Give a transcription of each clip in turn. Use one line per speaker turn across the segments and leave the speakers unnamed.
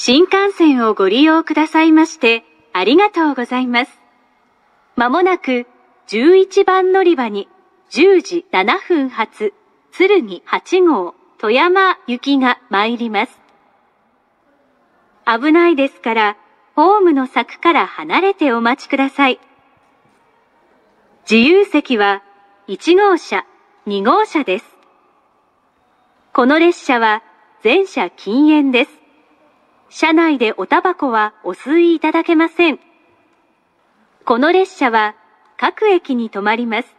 新幹線をご利用くださいましてありがとうございます。まもなく11番乗り場に10時7分発鶴見8号富山行きが参ります。危ないですから、ホームの柵から離れてお待ちください。自由席は1号車、2号車です。この列車は全車禁煙です。車内でおタバコはお吸いいただけません。この列車は各駅に停まります。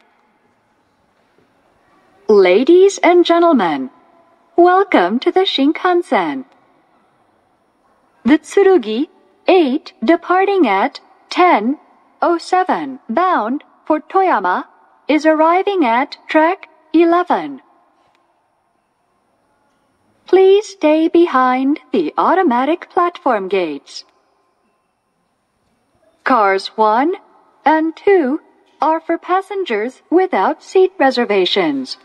Ladies and gentlemen, welcome to the Shinkansen. The Tsurugi 8 departing at 10.07 bound for Toyama is arriving at track 11. Please stay behind the automatic platform gates. Cars 1 and 2 are for passengers without seat reservations.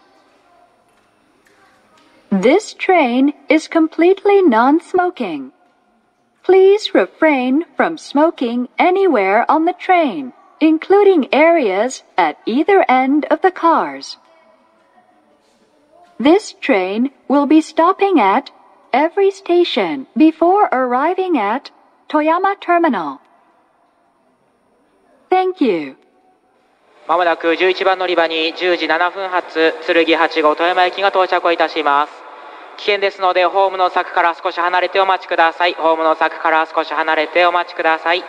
This train is completely non-smoking. Please refrain from smoking anywhere on the train, including areas at either end of the cars. This train will be stopping at every station before arriving at Toyama Terminal. Thank you.
まもなく11番乗り場に10時7分発剣8号富山駅が到着をいたします。危険ですのでホームの柵から少し離れてお待ちくださいホームの柵から少し離れてお待ちください